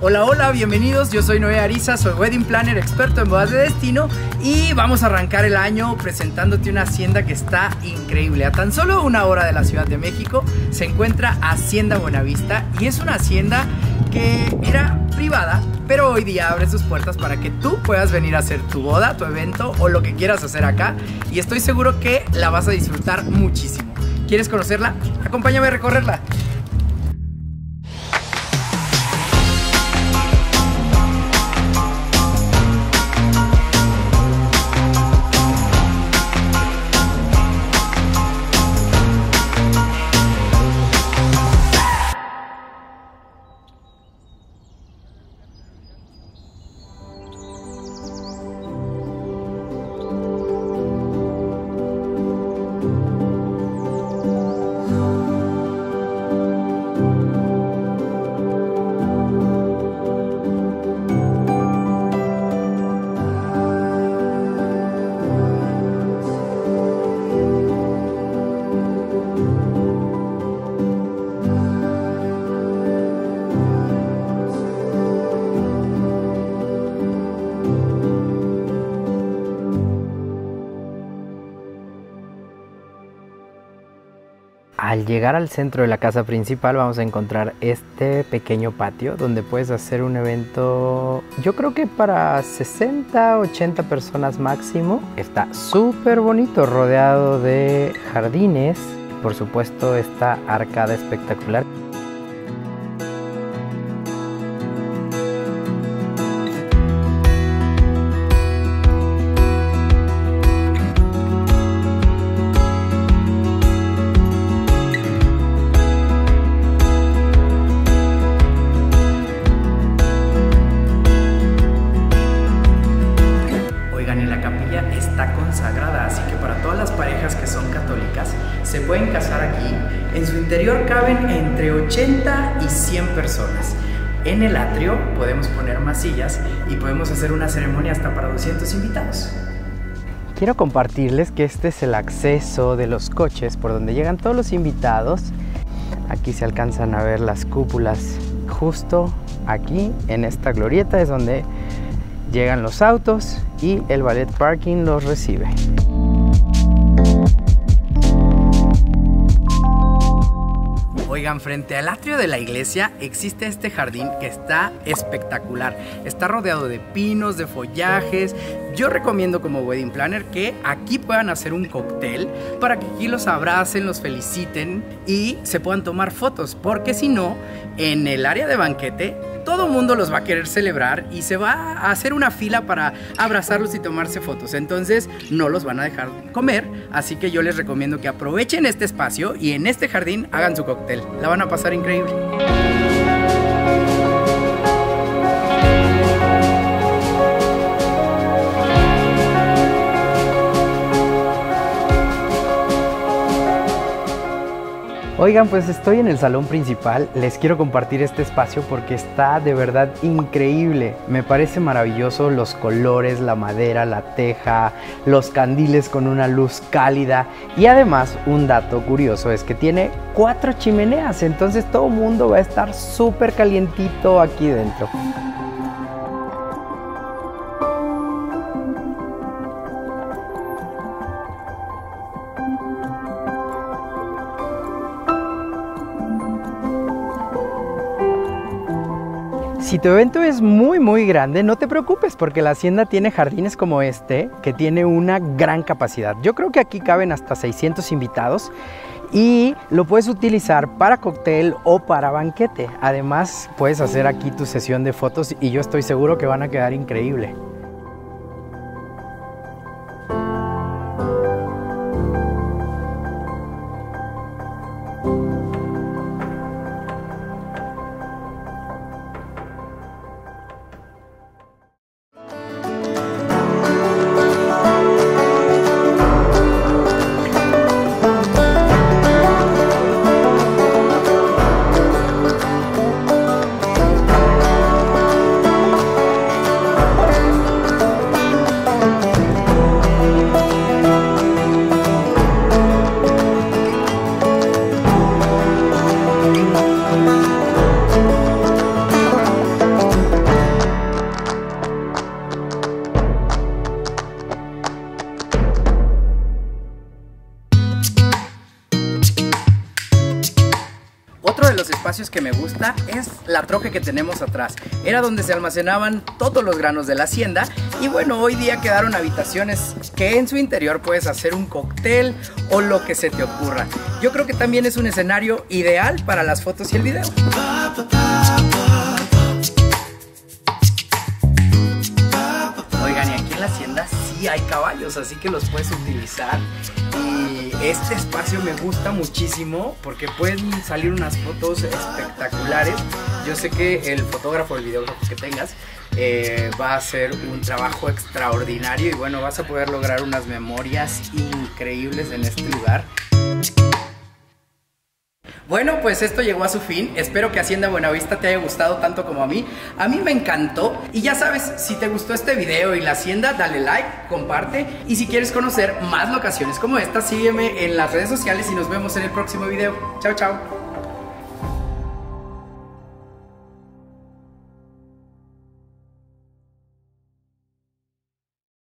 Hola, hola, bienvenidos. Yo soy Noé Ariza, soy wedding planner, experto en bodas de destino y vamos a arrancar el año presentándote una hacienda que está increíble. A tan solo una hora de la Ciudad de México se encuentra Hacienda Buenavista y es una hacienda que era privada, pero hoy día abre sus puertas para que tú puedas venir a hacer tu boda, tu evento o lo que quieras hacer acá y estoy seguro que la vas a disfrutar muchísimo. ¿Quieres conocerla? Acompáñame a recorrerla. Al llegar al centro de la casa principal vamos a encontrar este pequeño patio donde puedes hacer un evento, yo creo que para 60, 80 personas máximo. Está súper bonito, rodeado de jardines. Por supuesto esta arcada espectacular. Pueden casar aquí. En su interior caben entre 80 y 100 personas. En el atrio podemos poner más sillas y podemos hacer una ceremonia hasta para 200 invitados. Quiero compartirles que este es el acceso de los coches por donde llegan todos los invitados. Aquí se alcanzan a ver las cúpulas justo aquí en esta glorieta es donde Llegan los autos y el ballet parking los recibe. Frente al atrio de la iglesia existe este jardín que está espectacular. Está rodeado de pinos, de follajes. Yo recomiendo como wedding planner que aquí puedan hacer un cóctel para que aquí los abracen, los feliciten y se puedan tomar fotos. Porque si no, en el área de banquete todo mundo los va a querer celebrar y se va a hacer una fila para abrazarlos y tomarse fotos. Entonces no los van a dejar comer, así que yo les recomiendo que aprovechen este espacio y en este jardín hagan su cóctel. La van a pasar increíble. Oigan, pues estoy en el salón principal, les quiero compartir este espacio porque está de verdad increíble. Me parece maravilloso los colores, la madera, la teja, los candiles con una luz cálida y además un dato curioso es que tiene cuatro chimeneas, entonces todo el mundo va a estar súper calientito aquí dentro. Si tu evento es muy muy grande, no te preocupes porque la hacienda tiene jardines como este que tiene una gran capacidad. Yo creo que aquí caben hasta 600 invitados y lo puedes utilizar para cóctel o para banquete. Además, puedes hacer aquí tu sesión de fotos y yo estoy seguro que van a quedar increíble. Me gusta es la troje que tenemos atrás. Era donde se almacenaban todos los granos de la hacienda y bueno, hoy día quedaron habitaciones que en su interior puedes hacer un cóctel o lo que se te ocurra. Yo creo que también es un escenario ideal para las fotos y el video. Hay caballos, así que los puedes utilizar. Y este espacio me gusta muchísimo porque pueden salir unas fotos espectaculares. Yo sé que el fotógrafo, el videógrafo que tengas, eh, va a hacer un trabajo extraordinario y bueno, vas a poder lograr unas memorias increíbles en este lugar. Bueno, pues esto llegó a su fin. Espero que Hacienda Buenavista te haya gustado tanto como a mí. A mí me encantó. Y ya sabes, si te gustó este video y la Hacienda, dale like, comparte. Y si quieres conocer más locaciones como esta, sígueme en las redes sociales y nos vemos en el próximo video. Chao, chao.